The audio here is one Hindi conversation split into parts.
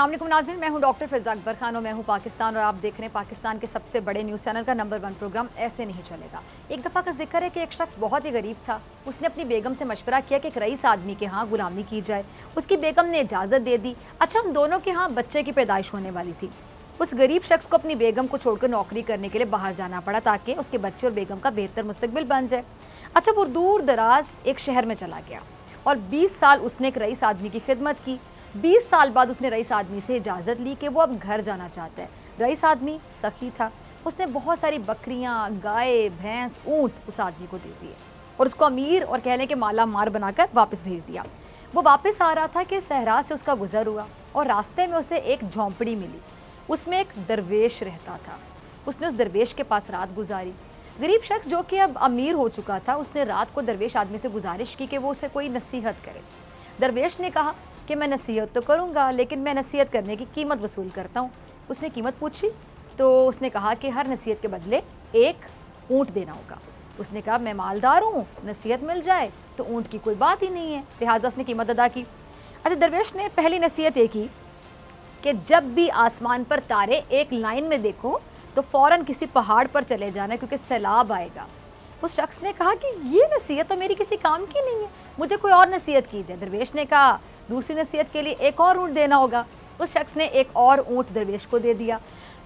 वालेकुम नाज़रीन, मैं हूँ डॉक्टर फिजा अकबर खान और मैं हूँ पाकिस्तान और आप देख रहे हैं पाकिस्तान के सबसे बड़े न्यूज़ चैनल का नंबर वन प्रोग्राम, ऐसे नहीं चलेगा। एक दफ़ा का ज़िक्र है कि एक शख्स बहुत ही गरीब था। उसने अपनी बेगम से मशवरा किया कि एक रईस आदमी के यहाँ गुलामी की जाए। उसकी बेगम ने इजाज़त दे दी। अच्छा हम दोनों के यहाँ बच्चे की पैदाइश होने वाली थी। उस गरीब शख्स को अपनी बेगम को छोड़कर नौकरी करने के लिए बाहर जाना पड़ा ताकि उसके बच्चे और बेगम का बेहतर मुस्तबिल बन जाए। अच्छा वो दूर दराज एक शहर में चला गया और 20 साल उसने एक रईस आदमी की खिदमत की। 20 साल बाद उसने रईस आदमी से इजाज़त ली कि वो अब घर जाना चाहता है। रईस आदमी सखी था। उसने बहुत सारी बकरियाँ, गाय, भैंस, ऊँट उस आदमी को दे दिए और उसको अमीर और कह लें कि माला मार बनाकर वापस भेज दिया। वो वापस आ रहा था कि सहरा से उसका गुजर हुआ और रास्ते में उसे एक झोंपड़ी मिली। उसमें एक दरवेश रहता था। उसने उस दरवेश के पास रात गुजारी। गरीब शख्स जो कि अब अमीर हो चुका था, उसने रात को दरवेश आदमी से गुजारिश की कि वो उसे कोई नसीहत करे। दरवेश ने कहा कि मैं नसीहत तो करूँगा, लेकिन मैं नसीहत करने की कीमत वसूल करता हूँ। उसने कीमत पूछी तो उसने कहा कि हर नसीहत के बदले एक ऊँट देना होगा। उसने कहा, मैं मालदार हूँ, नसीहत मिल जाए तो ऊँट की कोई बात ही नहीं है। लिहाजा उसने कीमत अदा की। अच्छा दरवेश ने पहली नसीहत ये की कि जब भी आसमान पर तारे एक लाइन में देखो तो फ़ौरन किसी पहाड़ पर चले जाना, क्योंकि सैलाब आएगा। उस शख्स ने कहा कि ये नसीहत तो मेरी किसी काम की नहीं है। मुझे कोई और नसीहत कीजिए। दरवेश ने कहा, दूसरी नसीहत के लिए एक और ऊँट देना होगा। उस शख्स ने एक और ऊँट दरवेश को दे दिया।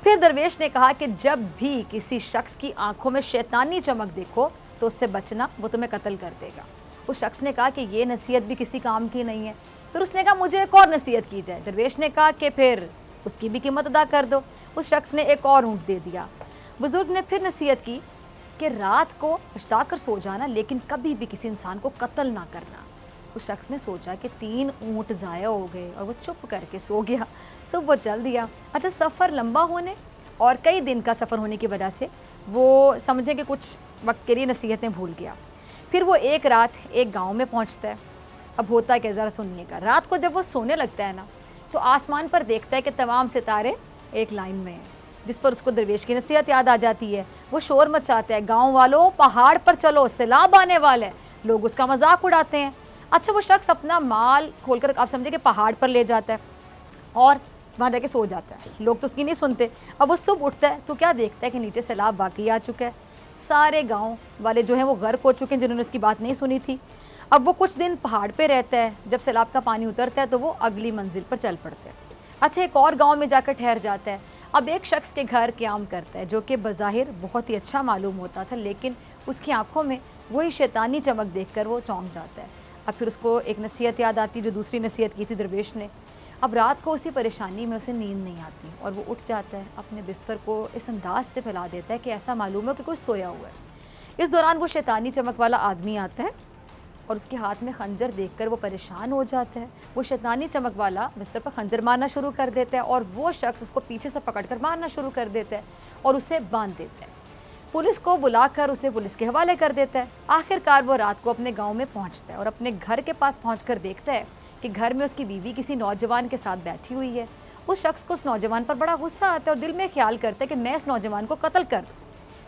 फिर दरवेश ने कहा कि जब भी किसी शख्स की आँखों में शैतानी चमक देखो तो उससे बचना, वो तुम्हें कत्ल कर देगा। उस शख्स ने कहा कि ये नसीहत भी किसी काम की नहीं है। फिर उसने कहा, मुझे एक और नसीहत की जाए। दरवेश ने कहा कि फिर उसकी भी कीमत अदा कर दो। उस शख्स ने एक और ऊँट दे दिया। बुज़ुर्ग ने फिर नसीहत की। कि रात को पछता कर सो जाना, लेकिन कभी भी किसी इंसान को कत्ल ना करना। उस शख्स ने सोचा कि तीन ऊँट ज़ाया हो गए और वो चुप करके सो गया। सुबह चल दिया अच्छा सफ़र लंबा होने और कई दिन का सफ़र होने की वजह से वो समझे कि कुछ वक्त के लिए नसीहतें भूल गया। फिर वो एक रात एक गाँव में पहुँचता है। अब होता है कि ज़रा सुनिएगा रात को जब वो सोने लगता है ना तो आसमान पर देखता है कि तमाम सितारे एक लाइन में हैं। जिस पर उसको दरवेश की नसीहत याद आ जाती है। वो शोर मचाता है। गाँव वालों पहाड़ पर चलो, सैलाब आने वाले लोग उसका मज़ाक उड़ाते हैं। अच्छा वो शख्स अपना माल खोलकर, आप समझे कि पहाड़ पर ले जाता है और वहाँ जाके सो जाता है। लोग तो उसकी नहीं सुनते। अब वो सुबह उठता है तो क्या देखता है कि नीचे सैलाब बाकी आ चुका है? सारे गाँव वाले जो हैं, वो गर्क हो चुके हैं, जिन्होंने उसकी बात नहीं सुनी थी। अब वो कुछ दिन पहाड़ पे रहता है। जब सैलाब का पानी उतरता है तो वो अगली मंजिल पर चल पड़ता है। अच्छा एक और गाँव में जाकर ठहर जाता है। अब एक शख्स के घर क्याम करता है, जो कि बज़ाहिर बहुत ही अच्छा मालूम होता था, लेकिन उसकी आँखों में वही शैतानी चमक देखकर वो चौंक जाता है। अब फिर उसको एक नसीहत याद आती, जो दूसरी नसीहत की थी दरवेश ने। अब रात को उसी परेशानी में उसे नींद नहीं आती और वो उठ जाता है, अपने बिस्तर को इस अंदाज से फैला देता है कि ऐसा मालूम हो कि कोई सोया हुआ है। इस दौरान वो शैतानी चमक वाला आदमी आता है और उसके हाथ में खंजर देखकर वो परेशान हो जाता है। वो शैतानी चमक वाला बिस्तर पर खंजर मारना शुरू कर देता है और वो शख्स उसको पीछे से पकड़कर मारना शुरू कर देता है और उसे बाँध देता है। पुलिस को बुलाकर उसे पुलिस के हवाले कर देता है। आखिरकार वो रात को अपने गाँव में पहुँचता है और अपने घर के पास पहुंचकर देखता है कि घर में उसकी बीवी किसी नौजवान के साथ बैठी हुई है। उस शख्स को उस नौजवान पर बड़ा गुस्सा आता है और दिल में ख्याल करता है कि मैं इस नौजवान को कत्ल कर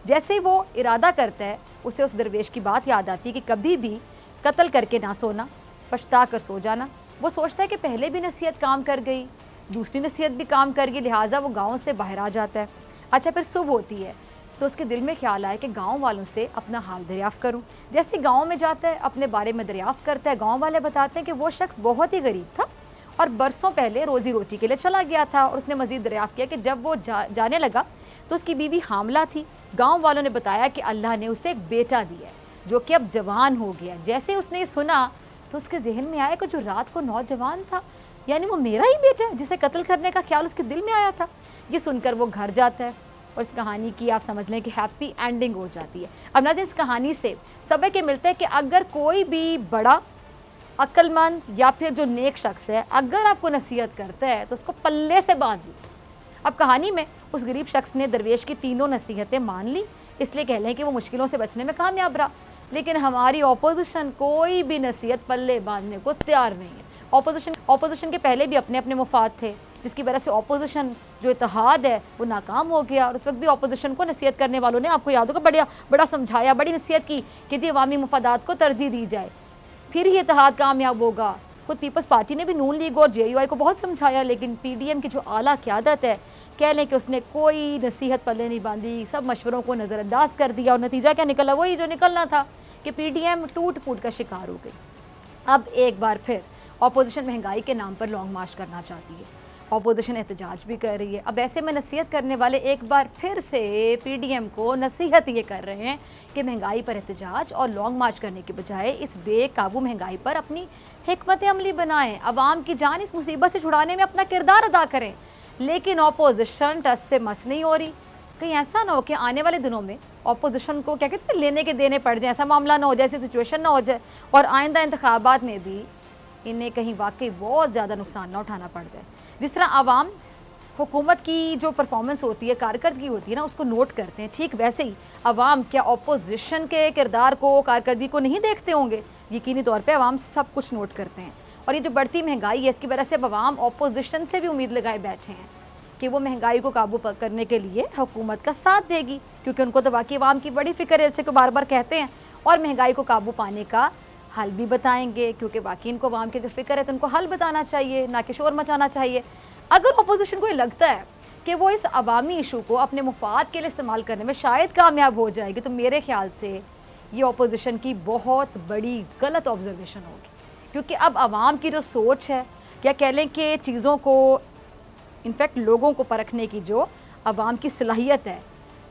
जैसे ही वो इरादा करता है, उसे उस दरवेश की बात याद आती है कि कभी भी कत्ल करके ना सोना पछता कर सो जाना। वो सोचता है कि पहले भी नसीहत काम कर गई दूसरी नसीहत भी काम कर गई लिहाजा वो गाँव से बाहर आ जाता है। अच्छा फिर सुबह होती है तो उसके दिल में ख्याल आया कि गाँव वालों से अपना हाल दरियाफ़ करूँ। जैसे गाँव में जाता है अपने बारे में दरियाफ़ करता है गाँव वाले बताते हैं कि वो शख्स बहुत ही गरीब था और बरसों पहले रोज़ी रोटी के लिए चला गया था और उसने मज़ीद दरियाफ़ किया कि जब वो जा, जाने लगा तो उसकी बीवी हामला थी। गाँव वालों ने बताया कि अल्लाह ने उसे एक बेटा दिया जो कि अब जवान हो गया। जैसे उसने सुना तो उसके जहन में आया कि जो रात को नौजवान था, यानी वो मेरा ही बेटा है, जिसे कत्ल करने का ख्याल उसके दिल में आया था। ये सुनकर वो घर जाता है और इस कहानी की आप समझ लें कि हैप्पी एंडिंग हो जाती है। अब नाजिन इस कहानी से सबक ये मिलता है कि अगर कोई भी बड़ा, अक्लमंद या फिर जो नेक शख्स है, अगर आपको नसीहत करता है तो उसको पल्ले से बाँध ली। अब कहानी में उस गरीब शख्स ने दरवेश की तीनों नसीहतें मान ली, इसलिए कह लें कि वो मुश्किलों से बचने में कामयाब रहा। लेकिन हमारी ऑपोजिशन कोई भी नसीहत पल्ले बांधने को तैयार नहीं है। ऑपोजिशन ऑपोजिशन के पहले भी अपने अपने मुफाद थे, जिसकी वजह से ऑपोजिशन जो इतिहाद है, वो नाकाम हो गया और उस वक्त भी ऑपोजिशन को नसीहत करने वालों ने आपको याद होगा बड़ा बड़ा समझाया, बड़ी नसीहत की कि जी अवामी मफादात को तरजीह दी जाए। फिर ही इतिहाद कामयाब होगा। खुद पीपल्स पार्टी ने भी नून लीग और जे को बहुत समझाया, लेकिन पी की जो आला क्यादत है, कह लें कि उसने कोई नसीहत पल्ले नहीं बांधी, सब मशवरों को नज़रअंदाज कर दिया और नतीजा क्या निकला? वही जो निकलना था। कि पी डी एम टूट फूट का शिकार हो गई। अब एक बार फिर अपोजिशन महँगाई के नाम पर लॉन्ग मार्च करना चाहती है। अपोजिशन एहतजाज भी कर रही है। अब ऐसे में नसीहत करने वाले एक बार फिर से पीडीएम को नसीहत ये कर रहे हैं कि महँगाई पर एहतजाज और लॉन्ग मार्च करने के बजाय इस बेकाबू महँगाई पर अपनी हमत अमली बनाएँ। आवाम की जान इस मुसीबत से छुड़ाने में अपना किरदार अदा करें। लेकिन अपोजिशन टस से मस नहीं हो रही। कहीं ऐसा ना हो कि आने वाले दिनों में अपोजिशन को क्या कहते हैं, लेने के देने पड़ जाए, ऐसा मामला ना हो जाए, ऐसी सिचुएशन ना हो जाए, और आइंदा इंतबात में भी इन्हें कहीं वाकई बहुत ज़्यादा नुकसान ना उठाना पड़ जाए। जिस तरह आवाम हुकूमत की जो परफॉर्मेंस होती है, कारकर्दगी होती है ना, उसको नोट करते हैं। ठीक वैसे ही आवाम क्या अपोजिशन के किरदार को, कारकर्दगी को नहीं देखते होंगे? यकीनी तौर पर आवाम सब कुछ नोट करते हैं। और ये जो बढ़ती महँगाई है, इसकी वजह से अब आवाम अपोजिशन से भी उम्मीद लगाए बैठे हैं। कि वो महँगाई को काबू करने के लिए हुकूमत का साथ देगी, क्योंकि उनको तो बाकी आवाम की बड़ी फ़िक्र है जैसे को बार बार कहते हैं। और महँगाई को काबू पाने का हल भी बताएँगे, क्योंकि बाकी इनको आवाम की अगर फ़िक्र है तो उनको हल बताना चाहिए, ना कि शोर मचाना चाहिए। अगर अपोजिशन को ये लगता है कि वो इस अवामी इशू को अपने मुफाद के लिए इस्तेमाल करने में शायद कामयाब हो जाएगी तो मेरे ख्याल से ये अपोजिशन की बहुत बड़ी गलत ऑब्जर्वेशन होगी। क्योंकि अब आवाम की जो सोच है, या कह लें कि चीज़ों को इनफैक्ट लोगों को परखने की जो आवाम की सलाहियत है,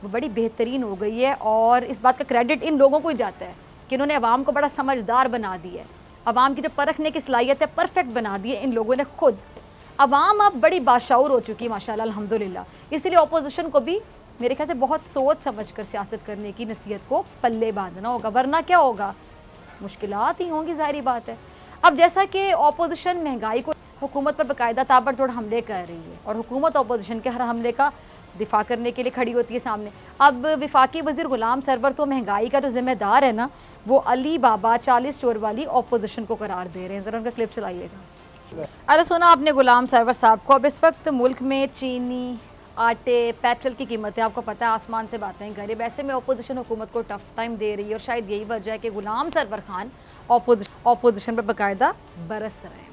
वो बड़ी बेहतरीन हो गई है और इस बात का क्रेडिट इन लोगों को ही जाता है कि इन्होंने अवाम को बड़ा समझदार बना दिया है। आवाम की जो परखने की सलाहियत है, परफेक्ट बना दी है इन लोगों ने खुद। आवाम अब बड़ी बाशाऊर हो चुकी है माशा अल्हम्दुलिल्लाह। इसलिए अपोजिशन को भी मेरे ख्याल से बहुत सोच समझ कर सियासत करने की नसीहत को पल्ले बांधना होगा, वरना क्या होगा? मुश्किल ही होंगी, ज़ाहरी बात है। अब जैसा कि अपोजिशन महँगाई को हुकूमत पर बाकायदा ताबड़तोड़ हमले कर रही है और हुकूमत अपोजिशन के हर हमले का दिफा करने के लिए खड़ी होती है सामने। अब विफाकी वज़ीर गुलाम सरवर तो महँगाई का जो जिम्मेदार है ना, वो अली बाबा चालीस चोर वाली अपोजिशन को करार दे रहे हैं। ज़रा उनका क्लिप चलाइएगा। अरे सुना आपने गुलाम सरवर साहब को। अब इस वक्त मुल्क में चीनी, आटे, पेट्रोल की कीमतें, आपको पता है आसमान से बातें गरीब। ऐसे में अपोजिशन हुकूमत को टफ टाइम दे रही है और शायद यही वजह है कि गुलाम सरवर खान अपोजिशन पर बाकायदा बरस रहे हैं।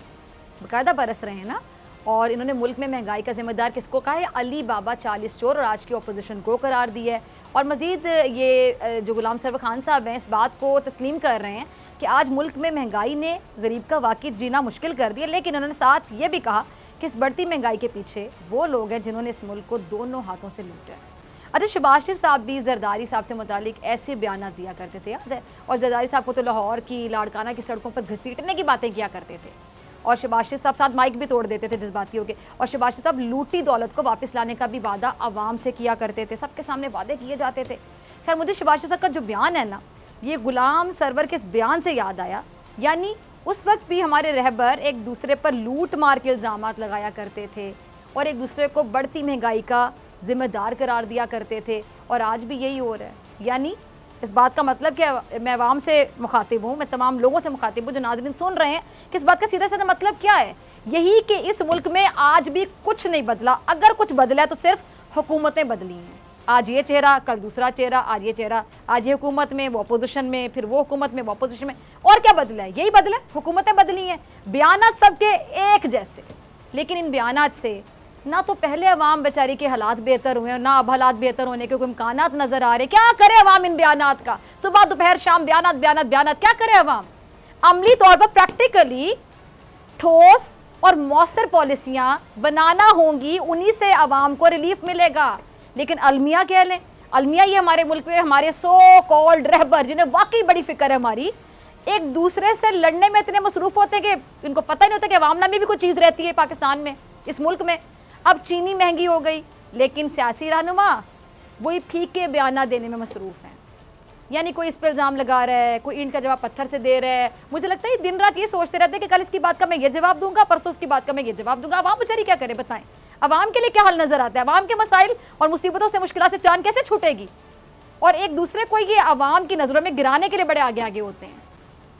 बाकायदा बरस रहे हैं ना? और इन्होंने मुल्क में महँगाई का जिम्मेदार किसको कहा है? अली बाबा चालीस चोर और आज की अपोजिशन को करार दिया है। और मज़ीद ये जो गुलाम सरवर खान साहब हैं, इस बात को तस्लीम कर रहे हैं कि आज मुल्क में महँगाई ने गरीब का वाकई जीना मुश्किल कर दिया, लेकिन उन्होंने साथ ये भी कहा कि इस बढ़ती महँगाई के पीछे वो लोग हैं जिन्होंने इस मुल्क को दोनों हाथों से लूटा है। अच्छा शबाज शरीफ साहब भी जरदारी साहब से मुतालिक ऐसे बयान दिया करते थे, याद है? और जरदारी साहब को तो लाहौर की, लाड़काना की सड़कों पर घसीटने की बातें किया करते थे। और शबाज साहब साथ माइक भी तोड़ देते थे जज्बाती होकर और शबाज साहब लूटी दौलत को वापस लाने का भी वादा आवाम से किया करते थे। सबके सामने वादे किए जाते थे। खैर, मुझे शबाज साहब का जो बयान है ना, ये गुलाम सरवर के इस बयान से याद आया। यानी उस वक्त भी हमारे रहबर एक दूसरे पर लूट मार के इल्ज़ाम लगाया करते थे और एक दूसरे को बढ़ती महँगाई का ज़िम्मेदार करार दिया करते थे। और आज भी यही हो रहा है। यानी इस बात का मतलब कि मैं आवाम से मुखातिब हूँ, मैं तमाम लोगों से मुखातिब हूँ जो नाजरीन सुन रहे हैं कि इस बात का सीधा सीधा मतलब क्या है? यही कि इस मुल्क में आज भी कुछ नहीं बदला। अगर कुछ बदला है तो सिर्फ़ हुकूमतें बदली हैं। आज ये चेहरा, कल दूसरा चेहरा, आज ये चेहरा, आज ये हुकूमत में, वो अपोजिशन में, फिर वो हुकूमत में, वो अपोजिशन में। और क्या बदला है? यही बदला है, हुकूमतें बदली हैं। बयान सबके एक जैसे। लेकिन इन बयान से ना तो पहले अवाम बेचारी के हालात बेहतर हुए ना अब हालात बेहतर होने के कोई इम्कान नज़र आ रहे क्या करे अवाम इन बयान का? सुबह दोपहर शाम बयान बयान बयान क्या करे अवाम अमली तौर पर प्रैक्टिकली ठोस और मौसर पॉलिसियाँ बनाना होंगी, उन्हीं से अवाम को रिलीफ मिलेगा। लेकिन अलमिया कह लें? अलमिया ये हमारे मुल्क में हमारे सो कॉल्ड रहबर, जिन्हें वाकई बड़ी फ़िक्र है हमारी, एक दूसरे से लड़ने में इतने मसरूफ होते हैं कि इनको पता ही नहीं होता कि अवाम में भी कोई चीज़ रहती है पाकिस्तान में, इस मुल्क में। अब चीनी महँगी हो गई, लेकिन सियासी रहनुमा वही फीक बयान देने में मसरूफ़ हैं। यानी कोई इस पर इल्ज़ाम लगा रहा है, कोई ईंट का जवाब पत्थर से दे रहा है। मुझे लगता है दिन रात ये सोचते रहते हैं कि कल इसकी बात का मैं ये जवाब दूँगा, परसों उसकी बात का मैं ये जवाब दूँगा। आवाम बेचारी क्या करे बताएँ? आवाम के लिए क्या हल नज़र आता है? आवाम के मसाइल और मुसीबतों से मुश्किल से चाँद कैसे छूटेगी? और एक दूसरे को ये आवाम की नज़रों में गिराने के लिए बड़े आगे आगे होते हैं।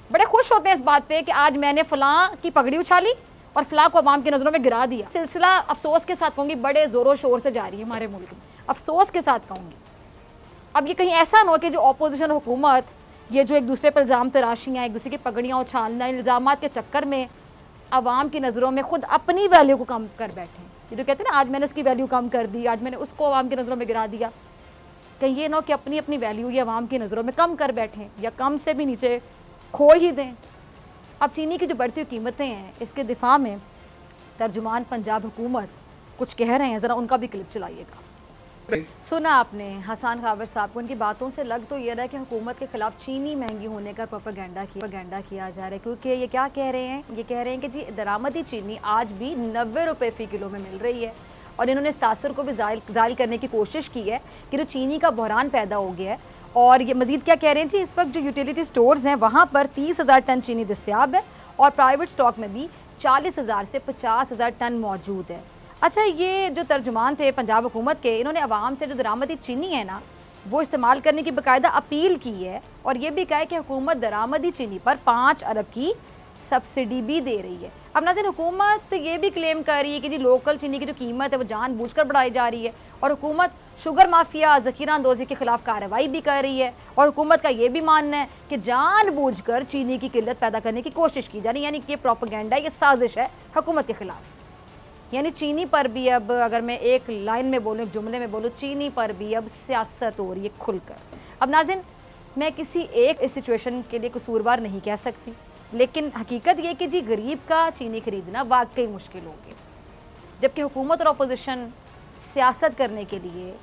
बड़े खुश होते हैं इस बात पर कि आज मैंने फ़लाँ की पगड़ी उछाली और फ़लाँ को आवाम की नज़रों में गिरा दिया। सिलसिला अफसोस के साथ कहूँगी, बड़े ज़ोरों शोर से जारी है हमारे मुल्क में। अफसोस के साथ कहूँगी। अब ये कहीं ऐसा ना हो कि जो अपोजिशन हुकूमत, ये जो एक दूसरे पर इल्ज़ाम तराशियाँ, एक दूसरे की पगड़ियाँ उछालना इल्ज़ाम के चक्कर में आवाम की नज़रों में खुद अपनी वैल्यू को कम कर बैठे ये तो कहते हैं ना, आज मैंने उसकी वैल्यू कम कर दी, आज मैंने उसको आवाम की नज़रों में गिरा दिया। कहीं ये ना कि अपनी अपनी वैल्यू ये आवाम की नज़रों में कम कर बैठें या कम से भी नीचे खो ही दें। अब चीनी की जो बढ़ती हुई कीमतें हैं, इसके दिफा में तर्जुमान पंजाब हुकूमत कुछ कह रहे हैं, ज़रा उनका भी क्लिप चलाइएगा। सुना आपने, हसान खाबर साहब को, उनकी बातों से लग तो ये रहा है कि हुकूमत के खिलाफ चीनी महँगी होने का प्रोपागेंडा किया किया जा रहा है, क्योंकि ये क्या कह रहे हैं? ये कह रहे हैं कि जी, दरामदी चीनी आज भी नब्बे रुपये फ़ी किलो में मिल रही है। और इन्होंने इस तासर को भी जायल करने की कोशिश की है कि जो चीनी का बहरान पैदा हो गया है और ये मज़ीद क्या कह रहे हैं जी, इस वक्त जो यूटिलिटी स्टोर्स हैं, वहाँ पर तीस हज़ार टन चीनी दस्तियाब है और प्राइवेट स्टॉक में भी चालीस हज़ार से पचास हज़ार टन मौजूद है। अच्छा ये जो तर्जुमान थे पंजाब हुकूमत के, इन्होंने आवाम से जो दरामदी चीनी है ना, वो इस्तेमाल करने की बाकायदा अपील की है और ये भी कहा है कि हुकूमत दरामदी चीनी पर पाँच अरब की सब्सिडी भी दे रही है। अब नाजिन हुकूमत ये भी क्लेम कर रही है कि जी लोकल चीनी की जो कीमत है, वो जान बूझ बढ़ाई जा रही है और हुकूमत शुगर माफिया जखीरा अंदोजी के खिलाफ कार्रवाई भी कर रही है और हुकूमत का ये भी मानना है कि जान बूझ कर चीनी की किल्लत पैदा करने की कोशिश की जा रही है, यानी कि ये प्रोपागेंडा ये साजिश है हुकूमत के खिलाफ। यानी चीनी पर भी अब अगर मैं एक लाइन में बोलूँ, एक जुमले में बोलूँ, चीनी पर भी अब सियासत हो रही है खुलकर। अब नाजिन, मैं किसी एक इस सिचुएशन के लिए कसूरवार नहीं कह सकती, लेकिन हकीकत ये कि जी गरीब का चीनी खरीदना वाकई मुश्किल हो गया। जबकि हुकूमत और अपोजिशन सियासत करने के लिए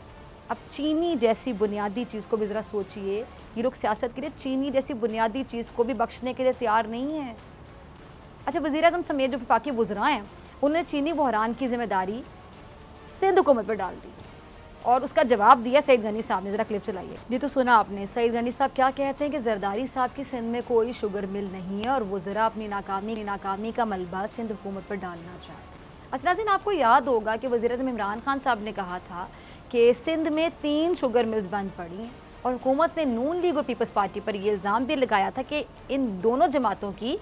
अब चीनी जैसी बुनियादी चीज़ को भी ज़रा सोचिए। ये लोग सियासत के लिए चीनी जैसी बुनियादी चीज़ को भी बख्शने के लिए तैयार नहीं है। अच्छा वज़ी अजम समेत जो विफाकी वज़रा हैं, उन्होंने चीनी बहरान की ज़िम्मेदारी सिंध हुकूमत पर डाल दी और उसका जवाब दिया सईद गनी साहब ने। ज़रा क्लिप चलाइए जी तो सुना आपने। सईद गनी साहब क्या कहते हैं कि जरदारी साहब की सिंध में कोई शुगर मिल नहीं है और वो ज़रा अपनी नाकामी नाकामी का मलबा सिंध हुकूमत पर डालना चाहते अच्छा दिन आपको याद होगा कि वजी अजम इमरान खान साहब ने कहा था कि सिंध में तीन शुगर मिल्स बंद पड़ी हैं और हुकूमत ने नून लीग और पीपल्स पार्टी पर यह इल्ज़ाम भी लगाया था कि इन दोनों जमातों की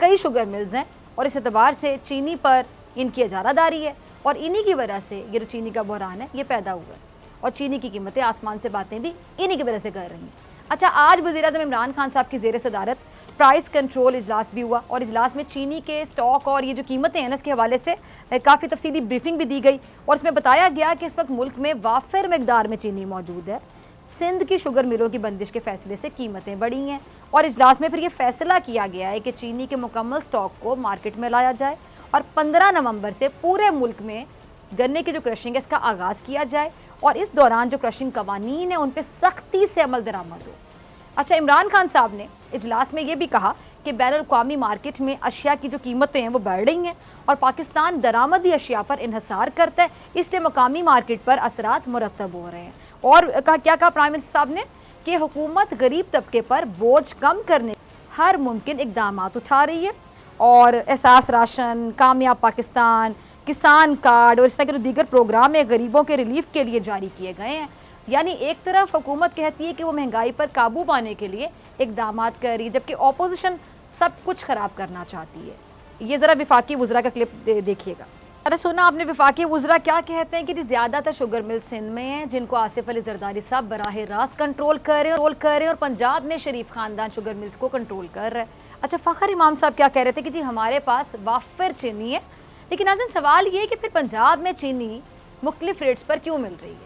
कई शुगर मिल्स हैं और इस एतबार से चीनी पर इनकी इजारादारी है और इन्हीं की वजह से ये जो चीनी का बहरान है, ये पैदा हुआ है। और चीनी की कीमतें, आसमान से बातें भी इन्हीं की वजह से कर रही हैं। अच्छा आज वजी अजम इमरान खान साहब की जेर सदारत प्राइस कंट्रोल इजलास भी हुआ और इजलास में चीनी के स्टॉक और ये जो कीमतें हैं ना, इसके हवाले से काफ़ी तफसीली ब्रीफिंग भी दी गई और इसमें बताया गया कि इस वक्त मुल्क में वाफिर मकदार में चीनी मौजूद है। सिंध की शुगर मिलों की बंदिश के फैसले से कीमतें बढ़ी हैं और इजलास में फिर ये फैसला किया गया है कि चीनी के मुकम्मल स्टॉक को मार्केट में लाया जाए और 15 नवंबर से पूरे मुल्क में गन्ने की जो क्रशिंग है, इसका आगाज़ किया जाए और इस दौरान जो क्रशिंग कवानीन है, उन पर सख्ती से अमल दरामद हो। अच्छा इमरान खान साहब ने इजलास में ये भी कहा कि बैन अवी मार्केट में अशिया की जो कीमतें हैं वो बढ़ रही हैं और पाकिस्तान दरामदी अशिया पर इहसार करता है, इसलिए मकामी मार्केट पर असरात मुरतब हो रहे हैं। और कहा, क्या कहा प्राइम मिनिस्टर साहब ने? कि हुकूमत गरीब तबके पर बोझ कम करने हर मुमकिन इकदाम उठा रही है और एहसास राशन, कामयाब पाकिस्तान, किसान कार्ड और इस तरह के जो दीगर प्रोग्राम में गरीबों के रिलीफ के लिए जारी किए गए हैं। यानी एक तरफ़ हुकूमत कहती है कि वो महँगाई पर काबू पाने के लिए इकदाम कर रही है जबकि अपोजिशन सब कुछ ख़राब करना चाहती है। ये ज़रा विफाकी वज़रा का क्लिप दे, देखिएगा। अरे सुना आपने विफाकी वज़रा क्या कहते हैं कि ज़्यादातर शुगर मिल सिंध में हैं जिनको आसिफ अली जरदारी साहब बराह रास्त कंट्रोल कर रहे हैं रोल कर रहे हैं और पंजाब में शरीफ ख़ानदान शुगर मिल्स को कंट्रोल कर रहे हैं। अच्छा फ़खर इमाम साहब क्या कह रहे थे कि जी हमारे पास वाफिर चीनी है लेकिन नाजन सवाल ये कि फिर पंजाब में चीनी मुख्तलिफ़ रेट्स पर क्यों मिल रही है?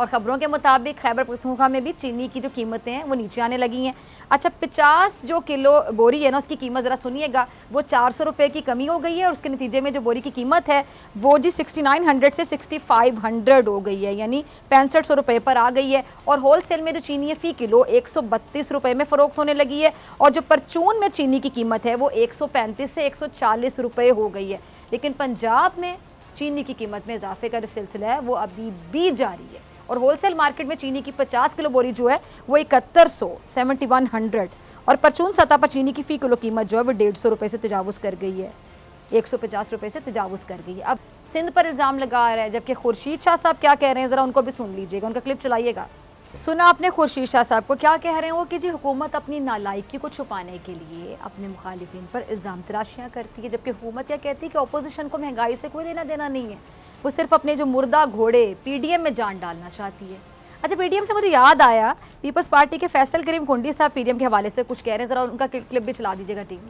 और ख़बरों के मुताबिक खैबर पख्तूनख्वा में भी चीनी की जो कीमतें हैं, वो नीचे आने लगी हैं। अच्छा पचास जो किलो बोरी है ना, उसकी कीमत ज़रा सुनिएगा। वो चार सौ रुपये की कमी हो गई है और उसके नतीजे में जो बोरी की कीमत है, वो जी सिक्सटी नाइन हंड्रेड से सिक्सटी फाइव हंड्रेड हो गई है, यानी पैंसठ सौ रुपये पर आ गई है। और होल सेल में जो चीनी है, फ़ी किलो एक सौ बत्तीस रुपये में फ़रोख्त होने लगी है और जो परचून में चीनी की कीमत है, वो एक सौ पैंतीस से एक सौ चालीस रुपये हो गई है। लेकिन पंजाब में चीनी की कीमत में इजाफे का जो सिलसिला है, वो अभी भी जारी है। और होलसेल मार्केट में चीनी की 50 किलो बोरी जो है, वो इकहत्तर सौ सेवेंटी वन हंड्रेड और परचून सतह पर चीनी की फ़ी किलो कीमत जो है, वो डेढ़ सौ रुपये से तजावज़ कर गई है। एक सौ पचास रुपये से तजावज़ कर गई है। अब सिंध पर इल्ज़ाम लगा रहा है, जबकि खुर्शीद शाह साहब क्या कह रहे हैं, ज़रा उनको भी सुन लीजिएगा, उनका क्लिप चलाइएगा। सुना आपने खुर्शीद शाह साहब को, क्या कह रहे हैं वो कि जी हुकूमत अपनी नालायकी को छुपाने के लिए अपने मुखालिफिन पर इल्ज़ाम तराशियाँ करती है, जबकि हुकूमत यह कहती है कि अपोजिशन को महँगाई से कोई लेना देना नहीं है। वो सिर्फ़ अपने जो मुर्दा घोड़े पीडीएम में जान डालना चाहती है। अच्छा पीडीएम से मुझे याद आया पीपल्स पार्टी के फैसल करीम कुंडी साहब पीडीएम के हवाले से कुछ कह रहे हैं, ज़रा उनका क्लिप भी चला दीजिएगा टीम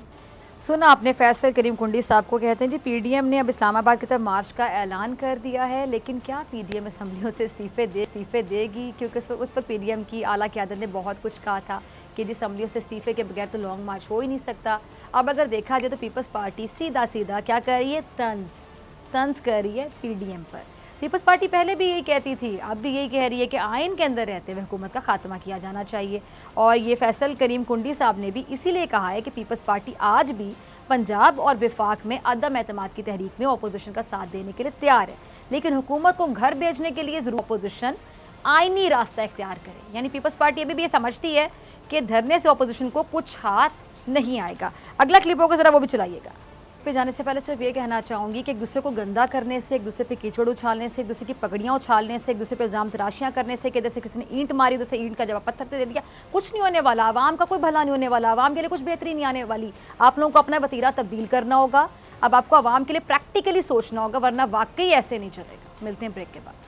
सुना आपने फैसल करीम कुंडी साहब को, कहते हैं, जी पीडीएम ने अब इस्लामाबाद की तरफ़ मार्च का ऐलान कर दिया है, लेकिन क्या पीडीएम असम्बलियों से इस्तीफे दे, इस्तीफे देगी? क्योंकि उस पर पीडीएम की आला क्यादत ने बहुत कुछ कहा था कि जी असम्बलियों से इस्तीफे के बगैर तो लॉन्ग मार्च हो ही नहीं सकता। अब अगर देखा जाए तो पीपल्स पार्टी सीधा सीधा क्या कर रही है? तंज तंज कर रही है पीडीएम पर। पीपल्स पार्टी पहले भी यही कहती थी, अब भी यही कह रही है कि आइन के अंदर रहते हुए हुकूमत का खात्मा किया जाना चाहिए। और ये फैसल करीम कुंडी साहब ने भी इसीलिए कहा है कि पीपल्स पार्टी आज भी पंजाब और विफाक में अदम अतमाद की तहरीक में अपोजिशन का साथ देने के लिए तैयार है। लेकिन हुकूमत को घर भेजने के लिए ज़रूर अपोजिशन आइनी रास्ता इख्तियार करे। यानी पीपल्स पार्टी अभी भी ये समझती है कि धरने से अपोजिशन को कुछ हाथ नहीं आएगा। अगला क्लिप होगा, ज़रा वो भी चलाइएगा। पे जाने से पहले सिर्फ़ ये कहना चाहूँगी कि एक दूसरे को गंदा करने से, एक दूसरे पे कीचड़ उछालने से, एक दूसरे की पगड़ियाँ उछालने से, एक दूसरे पे इल्ज़ाम तराशियाँ करने से कि जैसे किसी ने ईंट मारी दूसरे ईंट का जवाब पत्थर से दे दिया, कुछ नहीं होने वाला। आवाम का कोई भला नहीं होने वाला। आवाम के लिए कुछ बेहतरी नहीं आने वाली। आप लोगों को अपना वतीरा तब्दील करना होगा। अब आपको आवाम के लिए प्रैक्टिकली सोचना होगा, वरना वाकई ऐसे नहीं चलेगा। मिलते हैं ब्रेक के बाद।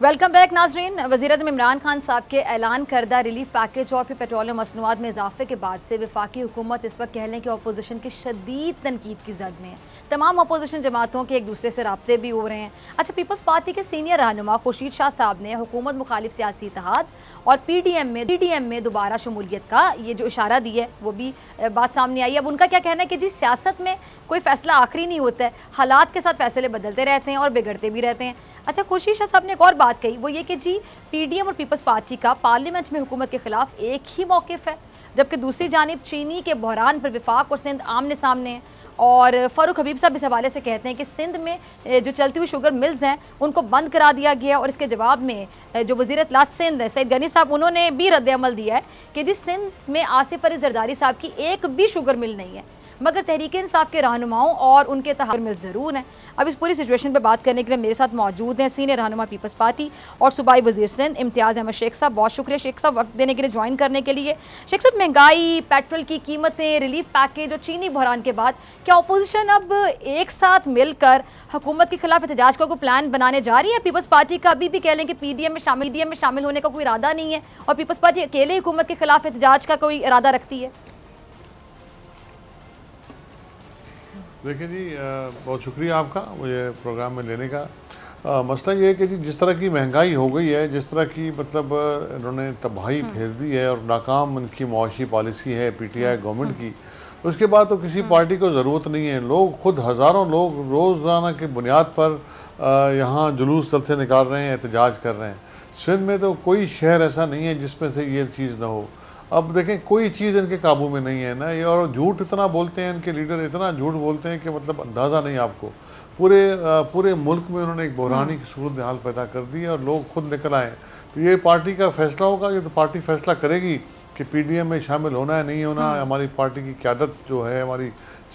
वेलकम बैक नाजरीन। वजी अजम इमरान खान साहब के ऐलान करदा रिलीफ पैकेज और फिर पेट्रोलियम मसनूआत में इजाफे के बाद से विफाकी हुकूमत इस वक्त कह लें कि अपोजिशन की शदीद तनकीद की जद में है। तमाम अपोजिशन जमातों के एक दूसरे से रबते भी हो रहे हैं। अच्छा पीपल्स पार्टी के सीनियर रहनुमा खुर्शीद शाह साहब ने हुकूमत मुखालिफ सियासी इतिहाद और पी डी एम में पी डी एम में दोबारा शमूलियत का ये जो इशारा दी है, वो भी बात सामने आई अब उनका क्या कहना है कि जी, सियासत में कोई फैसला आखिरी नहीं होता है। हालात के साथ फैसले बदलते रहते हैं और बिगड़ते भी रहते हैं। अच्छा खुर्शीद शाह साहब ने एक और बात कही, वो ये कि जी पीडीएम और पीपल्स पार्टी का पार्लियामेंट में हुकूमत के खिलाफ एक ही मौकफ है, जबकि दूसरी जानब चीनी के बहरान पर विफाक और सिंध आमने सामने हैं। और फ़ारूक हबीब साहब इस हवाले से कहते हैं कि सिंध में जो चलती हुई शुगर मिल्स हैं, उनको बंद करा दिया गया और इसके जवाब में जो वज़ीर अतलात सिंध है सैद गनी साहब, उन्होंने भी रद्द अमल दिया है कि जिस सिंध में आसिफ अली जरदारी साहब की एक भी शुगर मिल नहीं है। मगर तहरीक इंसाफ के रहनुमाओं और उनके तहार ज़रूर हैं। अब इस पूरी सिचुएशन पर बात करने के लिए मेरे साथ मौजूद हैं सीनियर रहनुमा पीपल्स पार्टी और सूबाई वज़ीर सिंध इम्तियाज़ अहमद शेख साहब। बहुत शुक्रिया शेख साहब वक्त देने के लिए ज्वाइन करने के लिए। शेख साहब, महँगाई, पेट्रोल की कीमतें, रिलीफ पैकेज और चीनी बहरान के बाद क्या अपोजिशन अब एक साथ मिलकर हुकूमत के खिलाफ एहतजाज का कोई प्लान बनाने जा रही है? पीपल्स पार्टी का अभी भी कह लें कि पी डी एम में शामिल में शामिल होने का कोई इरादा नहीं है और पीपल्स पार्टी अकेले हुकूमत के खिलाफ एहतजाज का कोई इरादा रखती है? देखिए जी बहुत शुक्रिया आपका मुझे प्रोग्राम में लेने का आ, मसला ये है कि जी जिस तरह की महँगाई हो गई है जिस तरह की मतलब इन्होंने तबाही हम्म। फेर दी है और नाकाम उनकी मुआशी पॉलिसी है पीटीआई गवर्नमेंट हम्म। की उसके बाद तो किसी हम्म। पार्टी को ज़रूरत नहीं है लोग खुद हज़ारों लोग रोज़ाना की बुनियाद पर यहाँ जुलूस तल से निकाल रहे हैं एहतजाज कर रहे हैं सिंध में तो कोई शहर ऐसा नहीं है जिसमें से ये चीज़ ना हो। अब देखें कोई चीज़ इनके काबू में नहीं है ना। ये और झूठ इतना बोलते हैं इनके लीडर इतना झूठ बोलते हैं कि मतलब अंदाज़ा नहीं आपको। पूरे पूरे मुल्क में उन्होंने एक बहरानी की सूरत हाल पैदा कर दी है और लोग खुद निकल आए तो ये पार्टी का फैसला होगा ये तो पार्टी फैसला करेगी कि पीडीएम में शामिल होना है नहीं होना है। हमारी पार्टी की क्यादत जो है हमारी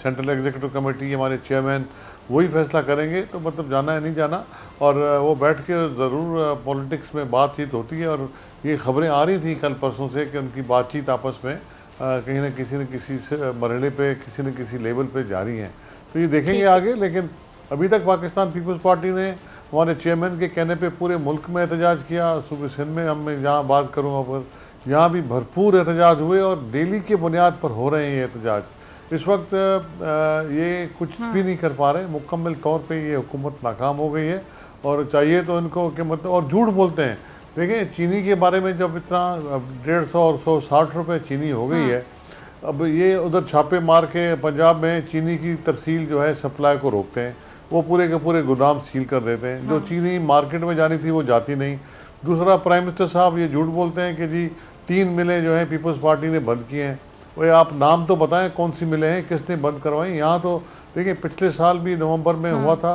सेंट्रल एग्जीक्यूटिव कमेटी हमारे चेयरमैन वही फैसला करेंगे तो मतलब जाना है नहीं जाना। और वो बैठ के ज़रूर पॉलिटिक्स में बातचीत होती है। और ये खबरें आ रही थी कल परसों से कि उनकी बातचीत आपस में कहीं ना किसी न किसी से मरहले पे किसी न किसी लेवल पे जारी हैं। तो ये देखेंगे आगे लेकिन अभी तक पाकिस्तान पीपल्स पार्टी ने हमारे चेयरमैन के कहने पे पूरे मुल्क में एहतजाज किया। सुबह सिंध में हम मैं जहाँ बात करूँ पर यहाँ भी भरपूर एहतजाज हुए और डेली के बुनियाद पर हो रहे हैं ये एहतजाज। इस वक्त ये कुछ हाँ। भी नहीं कर पा रहे मुकम्मल तौर पे ये हुकूमत नाकाम हो गई है और चाहिए तो इनको कि मतलब और झूठ बोलते हैं देखिए चीनी के बारे में जब इतना डेढ़ सौ और सौ साठ रुपये चीनी हो गई हाँ। है अब ये उधर छापे मार के पंजाब में चीनी की तरसील जो है सप्लाई को रोकते हैं वो पूरे के पूरे गोदाम सील कर देते हैं हाँ। जो। चीनी मार्केट में जानी थी वो जाती नहीं दूसरा प्राइम मिनिस्टर साहब ये झूठ बोलते हैं कि जी तीन मिलें जो हैं पीपल्स पार्टी ने बंद किए हैं वो आप नाम तो बताएँ कौन सी मिले हैं किसने बंद करवाई? यहाँ तो देखिए पिछले साल भी नवंबर में हुआ हाँ। था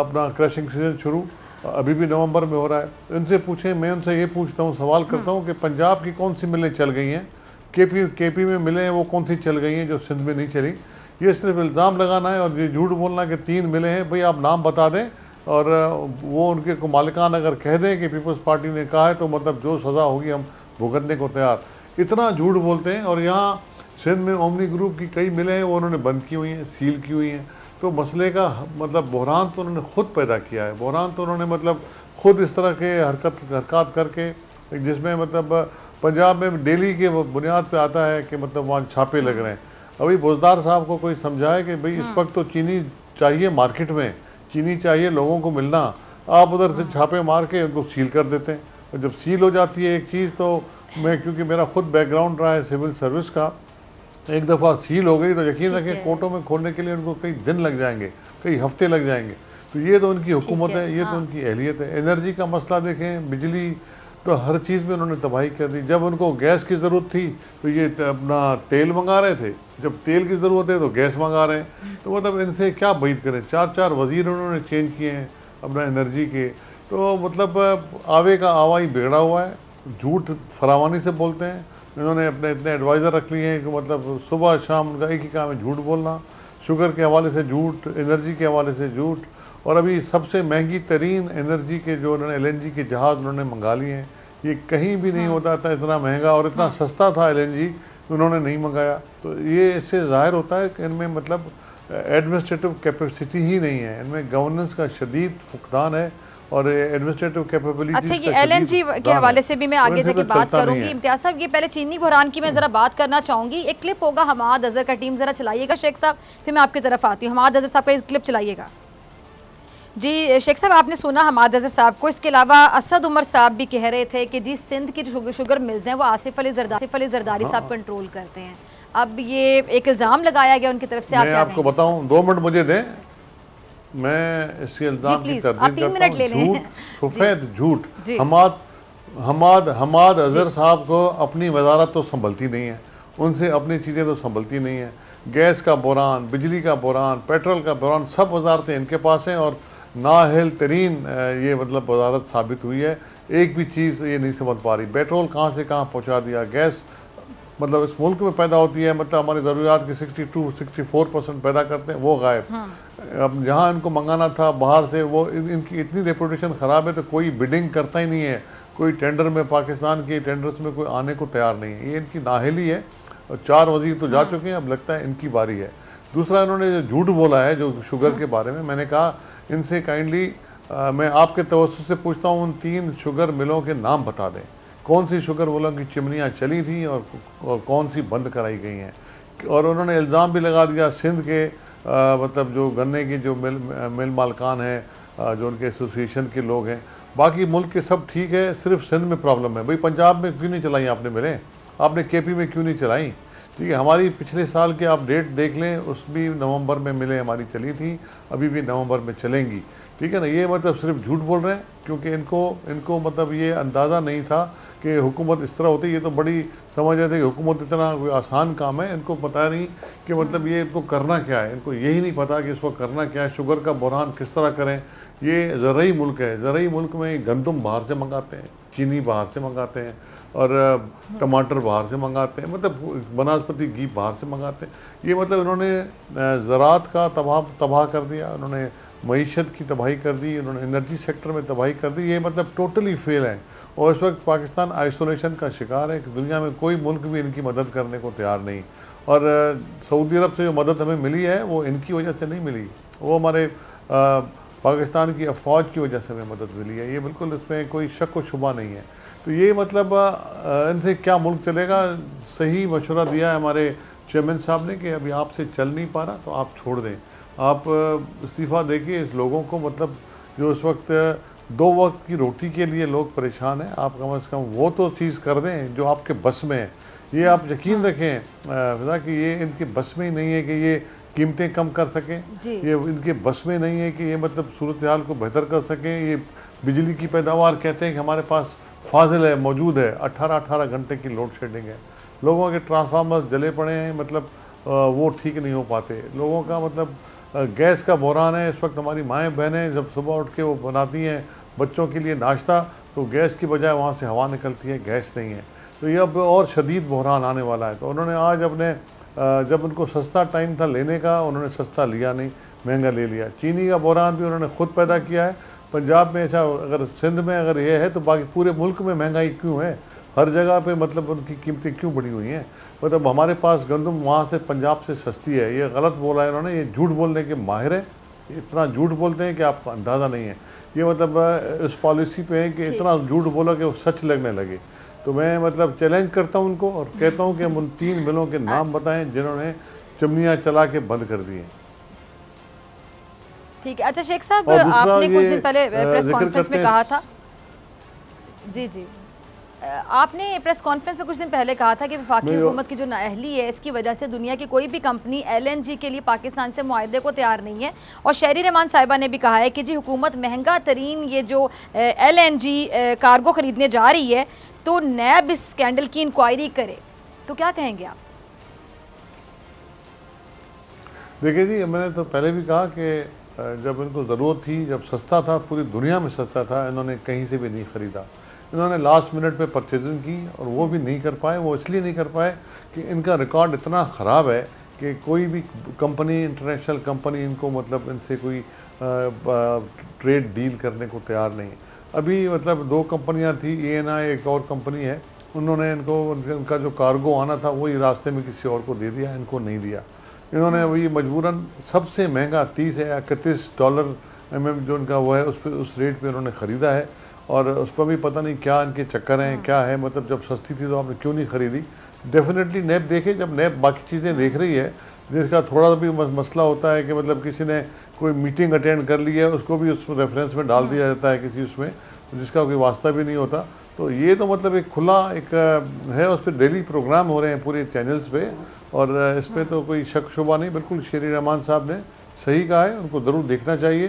अपना क्रशिंग सीज़न शुरू अभी भी नवंबर में हो रहा है। इनसे पूछें मैं उनसे ये पूछता हूँ सवाल करता हूँ कि पंजाब की कौन सी मिलें चल गई हैं? केपी केपी में मिले हैं वो कौन सी चल गई हैं जो सिंध में नहीं चली? ये सिर्फ़ इल्ज़ाम लगाना है और ये झूठ बोलना कि तीन मिले हैं। भाई आप नाम बता दें और वो उनके को मालिकान अगर कह दें कि पीपल्स पार्टी ने कहा है तो मतलब जो सज़ा होगी हम भुगतने को तैयार। इतना झूठ बोलते हैं और यहाँ सिंध में ओमनी ग्रुप की कई मिले हैं वो उन्होंने बंद की हुई हैं सील की हुई हैं। तो मसले का मतलब बहरान तो उन्होंने खुद पैदा किया है। बहरान तो उन्होंने मतलब खुद इस तरह के हरकत हरकत करके जिसमें मतलब पंजाब में डेली के बुनियाद पे आता है कि मतलब वहाँ छापे लग रहे हैं। अभी बुजदार साहब को कोई समझाए कि भाई इस हम्म। वक्त तो चीनी चाहिए मार्केट में चीनी चाहिए लोगों को मिलना आप उधर से छापे मार के उनको सील कर देते हैं। और जब सील हो जाती है एक चीज़ तो मैं क्योंकि मेरा खुद बैकग्राउंड रहा है सिविल सर्विस का एक दफ़ा सील हो गई तो यकीन रखें कोर्टों में खोलने के लिए उनको कई दिन लग जाएँगे कई हफ़्ते लग जाएँगे। तो ये तो उनकी हुकूमत है, है ये तो हाँ। उनकी अहलियत है। एनर्जी का मसला देखें बिजली तो हर चीज़ में उन्होंने तबाही कर दी। जब उनको गैस की ज़रूरत थी तो ये अपना तेल मंगा रहे थे। जब तेल की ज़रूरत है तो गैस मंगा रहे हैं। तो मतलब इनसे क्या बैद करें? चार चार वज़ीर उन्होंने चेंज किए हैं अपना एनर्जी के। तो मतलब आवे का आवा ही बिगड़ा हुआ है। झूठ फरावानी से बोलते हैं। इन्होंने अपने इतने एडवाइज़र रख लिए हैं कि मतलब सुबह शाम उनका एक ही काम है झूठ बोलना। शुगर के हवाले से झूठ एनर्जी के हवाले से झूठ। और अभी सबसे महँगी तरीन एनर्जी के जो उन्होंने एलएनजी के जहाज़ उन्होंने मंगा लिए हैं। ये कहीं भी नहीं होता था इतना महँगा और इतना सस्ता था एल उन्होंने नहीं मंगाया। तो ये इससे ज़ाहिर होता है कि इनमें मतलब एडमिनिस्ट्रेटिव कैपेसिटी ही नहीं है। इनमें गवर्नेंस का शदीद फुकदान है। और एडमिनिस्ट्रेटिव कैपेबिलिटी अच्छा ये एलएनजी के हवाले से भी मैं आगे जाके बात करूँगी। इम्तियाज़ साहब ये पहले चीनी बुरहान की मैं ज़रा बात करना चाहूँगी। एक क्लिप होगा हमाद अजहर का टीम ज़रा चलाइएगा शेख साहब फिर मैं आपकी तरफ़ आती हूँ। हमाद अजहर साहब का क्लिप चलाइएगा। जी शेख साहब आपने सुना हमाद अजहर साहब को। इसके अलावा असद उमर साहब भी कह रहे थे कि जी सिंध की जो शुगर- मिल्स हैं वो आसिफ अली जरदारी आसिफ अली जरदारी साहब कंट्रोल करते हैं। अब ये एक इल्ज़ाम लगाया गया उनकी तरफ़ से आप आपको? बताऊँ दो मिनट मुझे दें। मैं इसके इल्ज़ाम की तरदीद करता हूँ। झूठ सफ़ेद झूठ। हमाद हमाद हमाद अजहर साहब को अपनी वजारत तो संभलती नहीं है। उनसे अपनी चीज़ें तो संभलती नहीं है। गैस का बुरान बिजली का बुरान पेट्रोल का बुरान सब वजारतें इनके पास हैं और नाहल तरीन ये मतलब वजारत साबित हुई है। एक भी चीज़ ये नहीं समझ पा रही। पेट्रोल कहाँ से कहाँ पहुँचा दिया? गैस मतलब इस मुल्क में पैदा होती है मतलब हमारी ज़रूरियात की 62 64 परसेंट पैदा करते हैं वो गायब। अब जहाँ इनको मंगाना था बाहर से वो इन, इनकी इतनी रेपुटेशन ख़राब है तो कोई बिडिंग करता ही नहीं है। कोई टेंडर में पाकिस्तान के टेंडर्स में कोई आने को तैयार नहीं है। ये इनकी नाहली है और चार वज़ीर तो जा चुके हैं अब लगता है इनकी बारी है। दूसरा इन्होंने जो झूठ बोला है जो शुगर के बारे में मैंने कहा इनसे काइंडली मैं आपके तवस्त से पूछता हूँ उन तीन शुगर मिलों के नाम बता दें। कौन सी शुगर वोलों की चिमनियाँ चली थी और, और कौन सी बंद कराई गई हैं? और उन्होंने इल्ज़ाम भी लगा दिया सिंध के आ, मतलब जो गन्ने की जो मिल मिल मालकान हैं जो उनके एसोसिएशन के लोग हैं। बाकी मुल्क के सब ठीक है सिर्फ़ सिंध में प्रॉब्लम है। भाई पंजाब में क्यों नहीं चलाई आपने मिले? आपने केपी में क्यों नहीं चलाई? ठीक है, हमारी पिछले साल के आप डेट देख लें, उस भी नवंबर में मिले हमारी चली थी, अभी भी नवंबर में चलेंगी। ठीक है ना, ये मतलब सिर्फ़ झूठ बोल रहे हैं, क्योंकि इनको इनको मतलब ये अंदाज़ा नहीं था कि हुकूमत इस तरह होती है ये तो बड़ी समझ रहे थे कि हुकूमत इतना कोई आसान काम है, इनको पता नहीं कि मतलब ये इनको करना क्या है, इनको यही नहीं पता कि इसको करना क्या है, शुगर का बुरहान किस तरह करें। ये ज़रूरी मुल्क है ज़रूरी मुल्क में गंदम बाहर से मंगाते हैं, चीनी बाहर से मंगाते हैं और टमाटर बाहर से मंगाते हैं मतलब बनास्पति घी बाहर से मंगाते हैं। ये मतलब इन्होंने ज़रात का तबाह तबाह कर दिया उन्होंने मीशत की तबाही कर दी उन्होंने एनर्जी सेक्टर में तबाही कर दी। ये मतलब टोटली फेल है। और इस वक्त पाकिस्तान आइसोलेशन का शिकार है। कि दुनिया में कोई मुल्क भी इनकी मदद करने को तैयार नहीं। और सऊदी अरब से जो मदद हमें मिली है, वो इनकी वजह से नहीं मिली। वो हमारे पाकिस्तान की अफवाज की वजह से हमें मदद मिली है। ये बिल्कुल इसमें कोई शक व शुबा नहीं है। तो ये मतलब इनसे क्या मुल्क चलेगा? सही मशवरा दिया है हमारे चेयरमैन साहब ने कि अभी आपसे चल नहीं पा रहा तो आप छोड़ दें। आप इस्तीफ़ा देखिए इस लोगों को मतलब जो इस वक्त दो वक्त की रोटी के लिए लोग परेशान हैं आप कम अज़ कम वो तो चीज़ कर दें जो आपके बस में है। ये आप यकीन रखें फिजा कि ये इनके बस में ही नहीं है कि ये कीमतें कम कर सकें। ये इनके बस में नहीं है कि ये मतलब सूरत हाल को बेहतर कर सकें। ये बिजली की पैदावार कहते हैं कि हमारे पास फाजिल है मौजूद है 18 18 घंटे की लोड शेडिंग है। लोगों के ट्रांसफार्मर्स जले पड़े हैं मतलब वो ठीक नहीं हो पाते। लोगों का मतलब गैस का बहरान है, इस वक्त हमारी माएँ बहनें जब सुबह उठ के वो बनाती हैं बच्चों के लिए नाश्ता तो गैस की बजाय वहाँ से हवा निकलती है, गैस नहीं है। तो ये अब और शदीद बहरान आने वाला है। तो उन्होंने आज अपने जब उनको सस्ता टाइम था लेने का, उन्होंने सस्ता लिया नहीं, महँगा ले लिया। चीनी का बहरान भी उन्होंने खुद पैदा किया है। पंजाब में ऐसा अगर सिंध में अगर ये है तो बाकी पूरे मुल्क में महँगाई क्यों है? हर जगह पे मतलब उनकी कीमतें क्यों बढ़ी हुई हैं? मतलब हमारे पास गंदम वहाँ से पंजाब से सस्ती है। ये गलत बोला है इन्होंने। ये झूठ बोलने के माहिर है। इतना झूठ बोलते हैं कि आपको अंदाज़ा नहीं है। ये मतलब इस पॉलिसी पे है कि इतना झूठ बोला कि वो सच लगने लगे। तो मैं मतलब चैलेंज करता हूँ उनको और कहता हूँ कि हम उन तीन मिलों के नाम बताएँ जिन्होंने चिमनियाँ चला के बंद कर दी हैं। ठीक है। अच्छा शेख साहब आपने कुछ दिन पहले प्रेस कॉन्फ्रेंस में कहा था। जी जी। आपने प्रेस कॉन्फ्रेंस में कुछ दिन पहले कहा था कि वफाकी हुकूमत की जो नाअहली है इसकी वजह से दुनिया की कोई भी कंपनी एलएनजी के लिए पाकिस्तान से माहे को तैयार नहीं है। और शहरी रहमान साहिबा ने भी कहा है कि जी हुकूमत महँगा तरीन ये जो एलएनजी कार्गो ख़रीदने जा रही है तो नैब इस स्कैंडल की इंक्वायरी करे। तो क्या कहेंगे आप? देखिए जी मैंने तो पहले भी कहा कि जब इनको ज़रूरत थी, जब सस्ता था, पूरी दुनिया में सस्ता था, इन्होंने कहीं से भी नहीं ख़रीदा। इन्होंने लास्ट मिनट पे परचेजिंग की और वो भी नहीं कर पाए, वो इसलिए नहीं कर पाए कि इनका रिकॉर्ड इतना ख़राब है कि कोई भी कंपनी इंटरनेशनल कंपनी इनको मतलब इनसे कोई ट्रेड डील करने को तैयार नहीं अभी मतलब दो कंपनियाँ थी ए एक और कंपनी है, उन्होंने इनको, उनका जो कार्गो आना था वही रास्ते में किसी और को दे दिया, इनको नहीं दिया। इन्होंने वही मजबूरन सबसे महँगा तीस या इकतीस डॉलर एम एम जो उनका वो है उस पर उस रेट पे उन्होंने ख़रीदा है। और उस पर भी पता नहीं क्या इनके चक्कर हैं क्या है मतलब जब सस्ती थी तो आपने क्यों नहीं ख़रीदी? डेफिनेटली नैब देखे जब नैब बाकी चीज़ें देख रही है जिसका थोड़ा सा भी मसला होता है कि मतलब किसी ने कोई मीटिंग अटेंड कर ली है उसको भी उस रेफरेंस में डाल दिया जाता है किसी उसमें जिसका कोई वास्ता भी नहीं होता। तो ये तो मतलब एक खुला एक है उस पर डेली प्रोग्राम हो रहे हैं पूरे चैनल्स पे और इस पर तो कोई शक शुबा नहीं बिल्कुल शेरी रहमान साहब ने सही कहा है उनको ज़रूर देखना चाहिए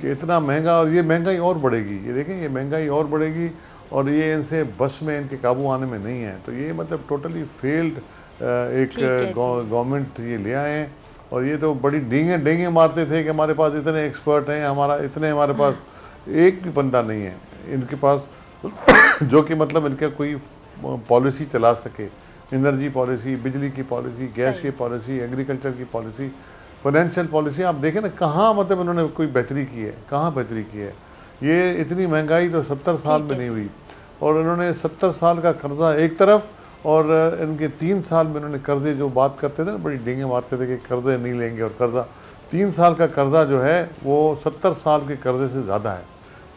कि इतना महँगा और ये महँगाई और बढ़ेगी। ये देखें ये महँगाई और बढ़ेगी और ये इनसे बस में इनके काबू आने में नहीं है। तो ये मतलब टोटली फेल्ड एक गवर्नमेंट ये ले आए हैं और ये तो बड़ी डेंगे डेंगे मारते थे कि हमारे पास इतने एक्सपर्ट हैं हमारा इतने हमारे पास एक भी बंदा नहीं है। इनके पास जो कि मतलब इनका कोई पॉलिसी चला सके। एनर्जी पॉलिसी बिजली की पॉलिसी गैस की पॉलिसी एग्रीकल्चर की पॉलिसी फाइनेंशियल पॉलिसी आप देखें ना कहाँ मतलब इन्होंने कोई बेहतरी की है? कहाँ बेहतरी की है? ये इतनी महँगाई तो सत्तर साल में नहीं हुई। और इन्होंने सत्तर साल का कर्जा एक तरफ़ और इनके तीन साल में इन्होंने कर्जे जो बात करते थे ना बड़ी डेंगे मारते थे कि कर्जे नहीं लेंगे और कर्जा। तीन साल का कर्जा जो है वो सत्तर साल के कर्जे से ज़्यादा है।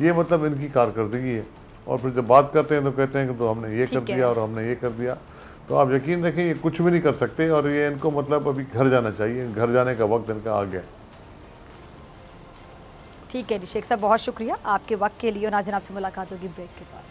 ये मतलब इनकी कारकर्दगी है। और फिर जब बात करते हैं तो कहते हैं कि तो हमने ये कर दिया और हमने ये कर दिया। तो आप यकीन रखें ये कुछ भी नहीं कर सकते और ये इनको मतलब अभी घर जाना चाहिए। घर जाने का वक्त इनका आ गया। ठीक है अभिषेक शेख साहब बहुत शुक्रिया आपके वक्त के लिए नाजिन आपसे मुलाकात होगी ब्रेक के बाद।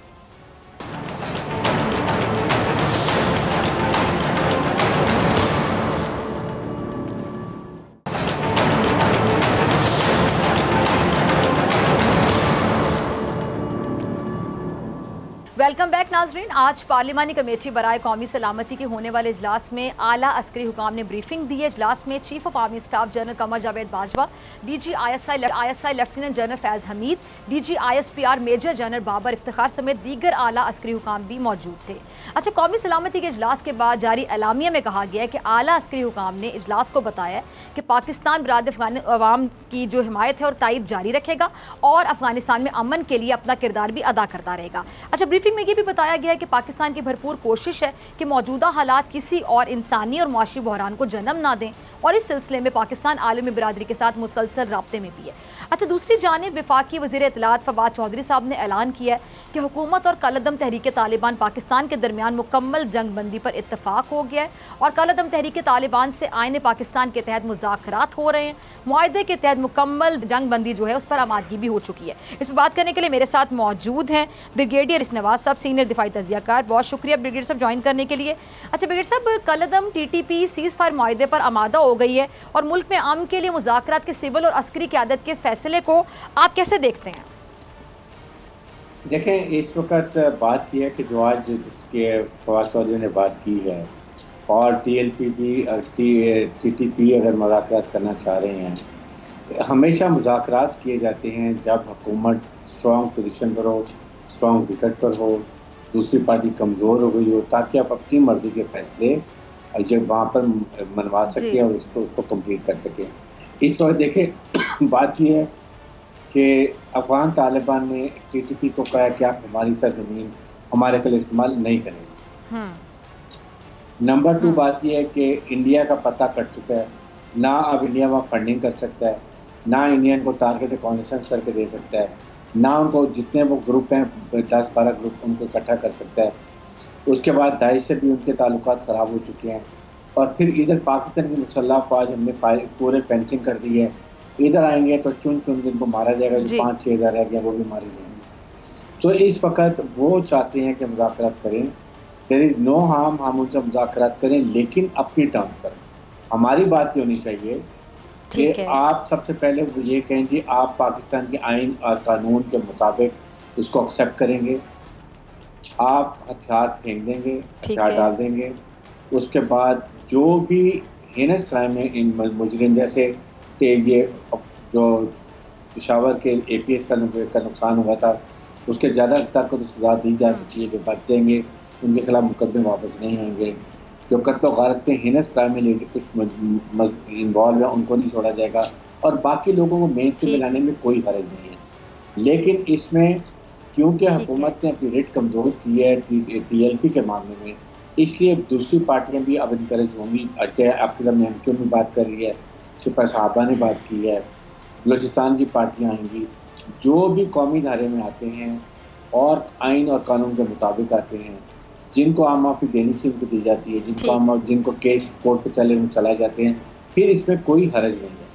नाजरीन, आज पार्लिमानी कमेटी बरए कौमी सलामती के होने वाले इजलास में आला अस्करी हुकाम ने ब्रीफिंग दी है। इजलास में chief of army staff general Qamar Javed Bajwa D G I S I I S I lieutenant general Faiz Hameed D G I S P R major general Babar Iftikhar समेत दीगर आला अस्करी हुकाम भी मौजूद थे। अच्छा कौमी सलामती के इजलास के बाद जारी एलामिया में कहा गया है कि आला अस्करी हुकाम ने इजलास को बताया कि पाकिस्तान बरद अफगान अवाम की जो हिमायत है और तायद जारी रखेगा और अफ़गानिस्तान में अमन के लिए अपना किरदार भी अदा करता रहेगा। अच्छा ब्रीफिंग में ये भी बताया गया है कि पाकिस्तान की भरपूर कोशिश है कि मौजूदा हालात किसी और इंसानी और मुआशी बहरान को जन्म ना दें और इस सिलसिले में पाकिस्तान आलमी बरदरी के साथ मुसलसल रबते में भी है। अच्छा दूसरी जानब विफाकी वजी इतलात फवाद चौधरी साहब ने ऐलान किया है कि हुकूमत और कलदम तहरीक तालिबान पाकिस्तान के दरमियान मुकम्मल जंग बंदी पर इतफाक हो गया है और कलदम तहरीक तालिबान से आयन पाकिस्तान के तहत मुजाकरात हो रहे हैं। माहे के तहत मुकम्मल जंग बंदी जो है उस पर आमादगी भी हो चुकी है। इस पर बात करने के लिए मेरे साथ मौजूद हैं ब्रिगेडियर इस नवाज़ सब सीनियर दिफाई तजियाकार, बहुत शुक्रिया ब्रिगेड साहब ज्वाइन करने के लिए। अच्छा ब्रिगेड साहब, कलदम T T P ceasefire माहे पर आमादा हो गई है और मुल्क में आम के लिए मुजाकर के सिविल और अस्करी क्यादत के इस फैसले को आप कैसे देखते हैं? देखें, इस वक्त बात यह है कि जो आज जिसके फवाद चौधरी ने बात की है, और टी एल पी भी टी टी पी अगर मुजाकर करना चाह रहे हैं, हमेशा मुजाकर किए जाते हैं जब हुकूमत स्ट्रॉन्ग पोजीशन पर हो स्ट्रॉन्ग विकेट पर हो दूसरी पार्टी कमज़ोर हो गई हो ताकि आप अपनी मर्ज़ी के फैसले जब वहाँ पर मनवा सकें और उसको उसको कंप्लीट कर सकें। इस वक्त देखें बात यह है कि अफगान तालिबान ने टीटीपी को कहा कि आप हमारी सरजमीन हमारे के लिए इस्तेमाल नहीं करेंगे। हम्म। नंबर टू हम्म। बात यह है कि इंडिया का पता कट चुका है। ना अब इंडिया वहाँ फंडिंग कर सकता है ना इंडियन को टारगेट रिकॉनेसेंस करके दे सकता है। ना उनको जितने वो ग्रुप हैं दस बारह ग्रुप उनको इकट्ठा कर सकता है। उसके बाद दाइश से भी उनके ताल्लुक ख़राब हो चुके हैं। और फिर इधर पाकिस्तान की मुसल्ह अफवाज हमने पूरे फेंसिंग कर दी है। इधर आएँगे तो चुन चुन जिनको मारा जाएगा जो पाँच छः हज़ार रह गया वो भी मारे जाएँगे। तो इस वक्त वो चाहते हैं कि मुजाकर करें। देर इज़ नो हार्म हम उनसे मुजाकर करें लेकिन अपनी टर्म पर। हमारी बात ये होनी चाहिए कि आप सबसे पहले ये कहें जी आप पाकिस्तान के आइन और कानून के मुताबिक उसको एक्सेप्ट करेंगे आप हथियार फेंक देंगे हथियार डाल देंगे उसके बाद जो भी हेनस क्राइम है इन मुजरिम जैसे ये जो पिशावर के ए पी एस का नुकसान हुआ था उसके ज़्यादा तक को तो सजा दी जा चुकी है कि बच जाएँगे उनके खिलाफ मुकदमे वापस नहीं होंगे। जो कत्ल गारत में हिनस क्राइम में कुछ इन्वॉल्व है उनको नहीं छोड़ा जाएगा और बाकी लोगों को मेन से मिलाने में कोई हरज नहीं है। लेकिन इसमें क्योंकि हुकूमत ने अपनी रेट कमज़ोर की है टी एल पी के मामले में इसलिए दूसरी पार्टियाँ भी अब इनक्रेज होंगी। अच्छा आपके सामने एम क्यों बात कर रही है शिपा साहबा ने बात की है बलोचिस्तान की पार्टियाँ आएँगी जो भी कौमी धारे में आते हैं और आइन और कानून के मुताबिक आते हैं जिनको आम माफ़ी देनी से उनको दी जाती है जिनको आम जिनको केस कोर्ट पे चले चलाए जाते हैं फिर इसमें कोई हरज नहीं है।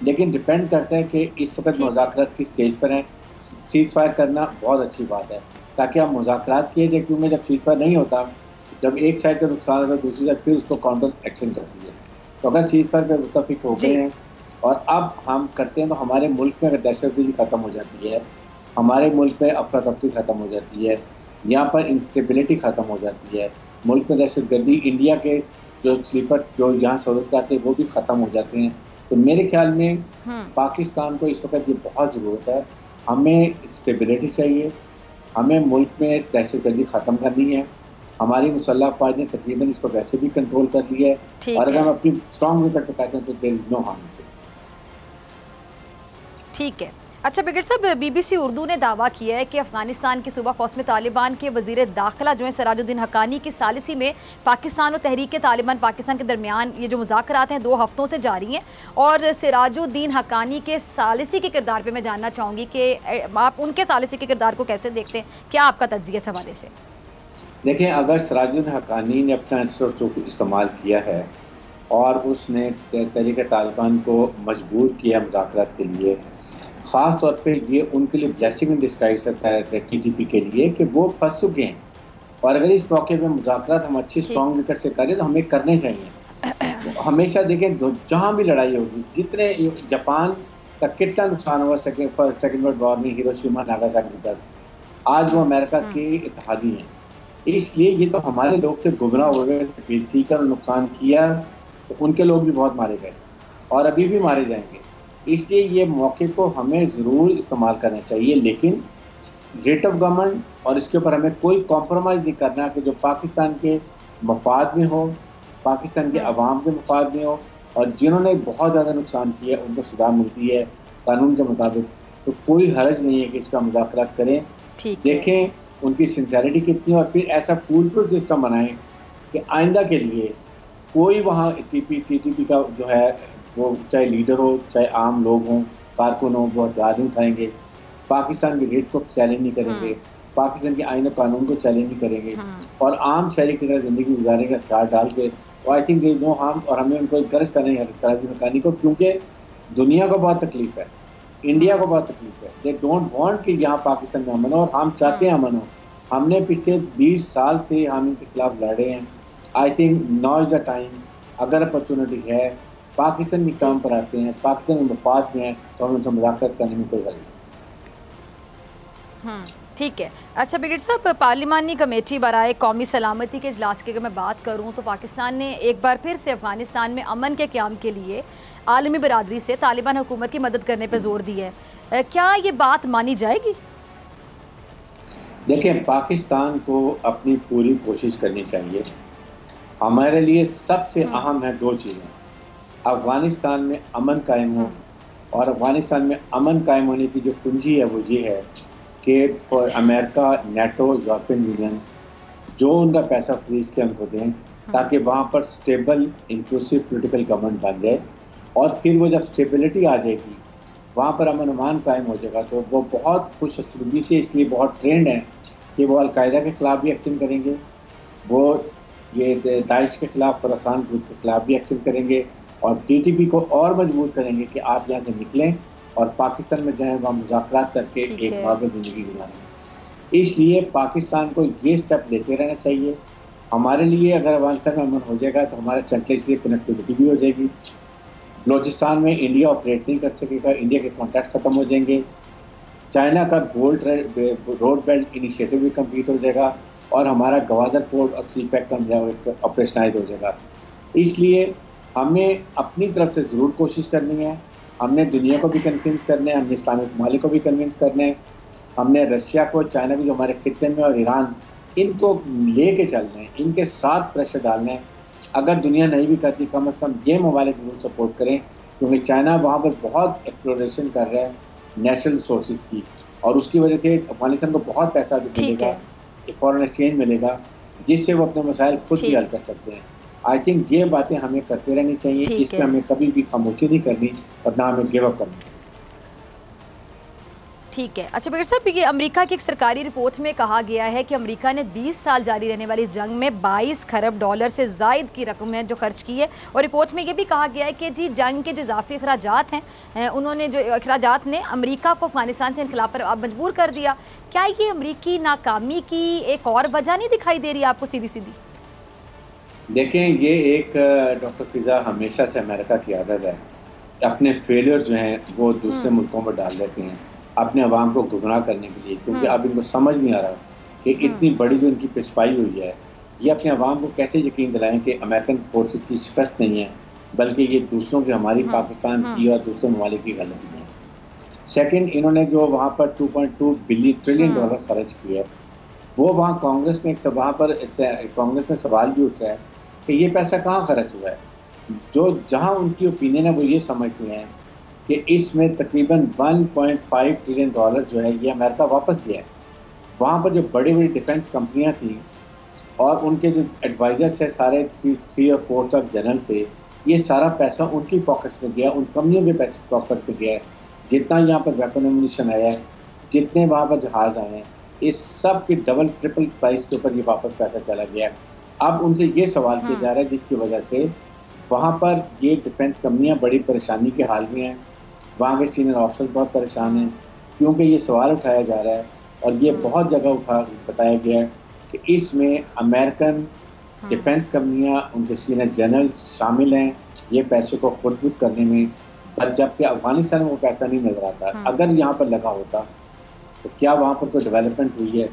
लेकिन डिपेंड करता है कि इस वक्त मुजाकर किस स्टेज पर हैं। सीज फायर करना बहुत अच्छी बात है ताकि आप मुजाकर किए जाए क्योंकि जब सीज फायर नहीं होता जब एक साइड का नुकसान होता है दूसरी साइड फिर उसको काउंटर एक्शन करती है। तो अगर सीज फायर पर मुतफिक हो गए हैं और अब हम करते हैं तो हमारे मुल्क में अगर दहशतगर्दी खत्म हो जाती है हमारे मुल्क में अफरा तफरी खत्म हो जाती है यहाँ पर इंस्टेबिलिटी ख़त्म हो जाती है। मुल्क में दहशत गर्दी इंडिया के जो स्लीपर जो यहाँ सहूलत करते हैं वो भी ख़त्म हो जाते हैं। तो मेरे ख्याल में हम्म। पाकिस्तान को इस वक्त ये बहुत ज़रूरत है। हमें स्टेबिलिटी चाहिए। हमें मुल्क में दहशत गर्दी ख़त्म करनी है। हमारी मुसल्ह अफवाज ने तकरीबन इसको वैसे भी कंट्रोल कर लिया है। और अगर हम अपनी स्ट्रॉन्ग विकेट पर कहते हैं तो देर इज़ नो हार्म ठीक है। अच्छा बिगड़ साहब, बीबीसी उर्दू ने दावा किया है कि अफ़गानिस्तान के सूबा में तालिबान के वज़ीर दाखिला जो है, सराजुद्दीन हकानी की सालिसी में पाकिस्तान और तहरीक तालिबान पाकिस्तान के दरमियान ये जो मुजाकर हैं, दो हफ्तों से जारी हैं। और सराजुद्दीन हकानी के सालिसी के किरदार पर मैं जानना चाहूँगी कि आप उनके सालिसी के किरदार को कैसे देखते हैं? क्या आपका तजिए इस हवाले से? देखें अगर सराजुद्दीन हकानी ने अपना इस्तेमाल किया है और उसने तहरीक तालिबान को मजबूर किया मुजाकर के लिए ख़ास तौर पे ये उनके लिए ब्लेसिंग इन डिस्गाइज है टी टी पी के लिए कि वो फंस चुके हैं। और अगर इस मौके पे मुजाकर हम अच्छी स्ट्रॉन्ग विकेट से करें तो हमें करने चाहिए। हमेशा देखें जहाँ भी लड़ाई होगी जितने जापान का कितना नुकसान हुआ सेकेंड सेकेंड वर्ल्ड वॉर में हिरोशिमा नागासाकी पर आज वो अमेरिका हम्म। के इतिहादी हैं। इसलिए ये तो हमारे लोग से गुमराह हो गए ठीक है नुकसान किया तो उनके लोग भी बहुत मारे गए और अभी भी मारे जाएँगे। इसलिए ये मौके को हमें ज़रूर इस्तेमाल करना चाहिए लेकिन गेट ऑफ़ गवर्नमेंट और इसके ऊपर हमें कोई कॉम्प्रोमाइज़ नहीं करना कि जो पाकिस्तान के मफाद में हो पाकिस्तान के अवाम के मफाद में हो और जिन्होंने बहुत ज़्यादा नुकसान किया उनको सजा मिलती है कानून के मुताबिक। तो कोई हरज नहीं है कि इसका मुजाकर करें। देखें उनकी सिंसेरिटी कितनी है और फिर ऐसा फूल प्रूफ सिस्टम बनाएँ कि आइंदा के लिए कोई वहाँ T P T T P का जो है वो चाहे लीडर हो चाहे आम लोग हों कारकुन हो वो हथियार नहीं उठाएँगे। पाकिस्तान की रेट को चैलेंज नहीं करेंगे। हम्म। पाकिस्तान के आइन और कानून को चैलेंज नहीं करेंगे। हम्म। और आम शहरी की तरह ज़िंदगी गुजारेंगे हथियार डाल के और I think they no harm और हमें उनको इनकरेज करना है सराजी मकानी को क्योंकि दुनिया को बहुत तकलीफ़ है। इंडिया को बहुत तकलीफ़ है। दे डोंट वांट कि यहाँ पाकिस्तान में अमन हो और हम चाहते हैं हम्म। अमन हो। हमने पिछले 20 साल से हम इनके खिलाफ लड़े हैं। I think now is the time अगर अपॉर्चुनिटी है पाकिस्तान भी काम पर आते हैं पाकिस्तान में मफाद में हैं तो हम उनसे मुजाकर करने में कोई गल नहीं। हम्म, ठीक है। अच्छा ब्रिगेड साहब पार्लिमानी कमेटी बरए कौमी सलामती के अजलास की अगर मैं बात करूँ तो पाकिस्तान ने एक बार फिर से अफ़गानिस्तान में अमन के क्याम के लिए आलमी बरदरी से तालिबान हुकूमत की मदद करने पर ज़ोर दिया है। क्या ये बात मानी जाएगी? देखें पाकिस्तान को अपनी पूरी कोशिश करनी चाहिए। हमारे लिए सबसे हम्म। अहम है दो चीज़ें। अफ़गानिस्तान में अमन कायम हो और अफ़गानिस्तान में अमन कायम होने की जो कुंजी है वो ये है कि for America NATO European Union जो उनका पैसा फ्रीज के हमको दें ताकि वहाँ पर स्टेबल इंक्लूसिव पोलिटिकल गवर्नमेंट बन जाए और फिर वो जब स्टेबिलिटी आ जाएगी वहाँ पर अमन अमान कायम हो जाएगा तो वो बहुत खुश असलूबी से इसलिए बहुत ट्रेंड है कि वो अलकायदा के ख़िलाफ़ भी एक्शन करेंगे वो ये दाइश के ख़िलाफ़ खुरासान ग्रुप के ख़िलाफ़ भी एक्शन करेंगे और टीटीपी को और मजबूर करेंगे कि आप यहाँ से निकलें और पाकिस्तान में जाएँ वहाँ मुजाकर करके एक है। नॉर्मल ज़िंदगी गुजारें। इसलिए पाकिस्तान को ये स्टेप लेते रहना चाहिए। हमारे लिए अगर अफ़गानिस्तान में अमन हो जाएगा तो हमारे सेंट्रल से कनेक्टिविटी भी हो जाएगी। बलोचिस्तान में इंडिया ऑपरेट नहीं कर सकेगा इंडिया के कॉन्टैक्ट ख़त्म हो जाएँगे। चाइना का गोल्ड रोड बेल्ट इनिशिएटिव भी कंप्लीट हो जाएगा और हमारा गवादर पोर्ट और सी पैक का ऑपरेशनाइज हो जाएगा। इसलिए हमें अपनी तरफ़ से ज़रूर कोशिश करनी है। हमने दुनिया को भी कन्विंस करना है हमने इस्लामिक ममालिक को भी कन्विंस करना है। हमने रशिया को चाइना को जो हमारे खत्े में और ईरान इनको लेके चलना है इनके साथ प्रेशर डालना है। अगर दुनिया नहीं भी करती कम अज़ कम ये ममालिक ज़रूर सपोर्ट करें क्योंकि चाइना वहाँ पर बहुत एक्सप्लोरेशन कर रहा है नेशनल सोर्सेज की। और उसकी वजह से अफ़गानिस्तान को बहुत पैसा भी मिलेगा फॉरेन एक्सचेंज मिलेगा जिससे वो अपने मसाइल खुद भी हल कर सकते हैं। आई थिंक ये बातें हमें करते रहनी चाहिए इसमें है। हमें कभी भी खामोशी नहीं करनी और ना हमें गिव अप करनी। चाहिए ठीक है। अच्छा बेगर साहब ये अमेरिका की एक सरकारी रिपोर्ट में कहा गया है कि अमेरिका ने 20 साल जारी रहने वाली जंग में 22 खरब डॉलर से जायद की रकम है जो खर्च की है। और रिपोर्ट में ये भी कहा गया है कि जी जंग के जो इजाफी अखराज हैं उन्होंने जो अखराज ने अमेरिका को अफ़गानिस्तान से इनकलाब पर मजबूर कर दिया। क्या ये अमरीकी नाकामी की एक और वजह नहीं दिखाई दे रही आपको सीधी सीधी देखें ये एक डॉक्टर फिजा हमेशा से अमेरिका की आदत है अपने फेलियर जो हैं वो दूसरे हम्म। मुल्कों में डाल देते हैं अपने अवाम को गुमराह करने के लिए क्योंकि हम्म। अब इनको समझ नहीं आ रहा कि इतनी बड़ी जो इनकी पिछपाई हुई है ये अपने अवाम को कैसे यकीन दिलाएँ कि अमेरिकन फोर्सेस की शिकस्त नहीं है बल्कि ये दूसरों की हमारी हम्म, पाकिस्तान हम्म। की और दूसरे ममालिक की गलती है सेकेंड इन्होंने जो वहाँ पर 2.2 बिलियन ट्रिलियन हम्म। डॉलर खर्च किया है वो वहाँ कांग्रेस में एक वहाँ पर कांग्रेस में सवाल भी उठ रहा है कि ये पैसा कहाँ खर्च हुआ है? जो, जहाँ उनकी ओपिनियन है, वो ये समझते हैं कि इसमें तकरीबन 1.5 ट्रिलियन डॉलर जो है, ये अमेरिका वापस गया है। वहाँ पर जो बड़ी बड़ी डिफेंस कंपनियाँ थी और उनके जो एडवाइजर्स है, सारे थ्री थ्री और फोर्थ ऑफ़ जनरल से, ये सारा पैसा उनकी पॉकेट्स में गया, उन कंपनियों के पॉकेट में गया है। जितना यहाँ पर वेपन एमुनिशन आया है, जितने वहाँ पर जहाज़ आए हैं, इस सब के डबल ट्रिपल प्राइस के ऊपर ये वापस पैसा चला गया है। अब उनसे ये सवाल किया जा रहा है जिसकी वजह से वहाँ पर ये डिफेंस कंपनियाँ बड़ी परेशानी के हाल में हैं। वहाँ के सीनियर ऑफिसर बहुत परेशान हैं क्योंकि ये सवाल उठाया जा रहा है और ये बहुत जगह उठा बताया गया है कि इसमें अमेरिकन डिफेंस कंपनियाँ उनके सीनियर जनरल शामिल हैं ये पैसे को खुद बुद करने में। पर जबकि अफ़गानिस्तान में वो पैसा नहीं नज़र आता। अगर यहाँ पर लगा होता तो क्या वहाँ पर कोई डेवलपमेंट हुई है?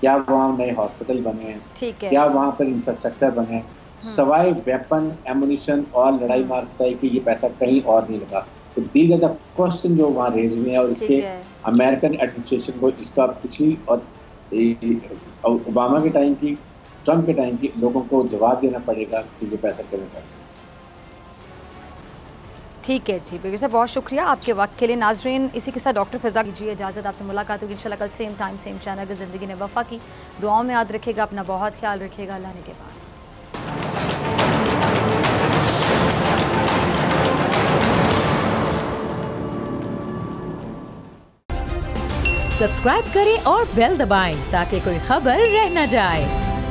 क्या वहाँ नए हॉस्पिटल बने हैं? क्या वहाँ पर इंफ्रास्ट्रक्चर बने हैं? सवाए वेपन एमुनिशन और लड़ाई हम्म। मार है कि ये पैसा कहीं और नहीं लगा। तो दीज आर द क्वेश्चन जो वहाँ रेज हुए हैं और इसके अमेरिकन एडमिनिस्ट्रेशन को इसका पिछली और ओबामा के टाइम की ट्रंप के टाइम की लोगों को जवाब देना पड़ेगा कि ये पैसा क्यों खर्च। ठीक है जी बेगर साहब, बहुत शुक्रिया आपके वक्त के लिए। नाजरीन, इसी के साथ डॉक्टर फिजा कीजिए इजाज़त। आपसे मुलाकात होगी इंशाल्लाह कल सेम टाइम सेम चैनल की ज़िंदगी ने वफा की। दुआओं में याद रखेगा, अपना बहुत ख्याल रखेगा। अल्लाह ने के बाद। सब्सक्राइब करें और बेल दबाएँ, ताकि कोई खबर रह न जाए।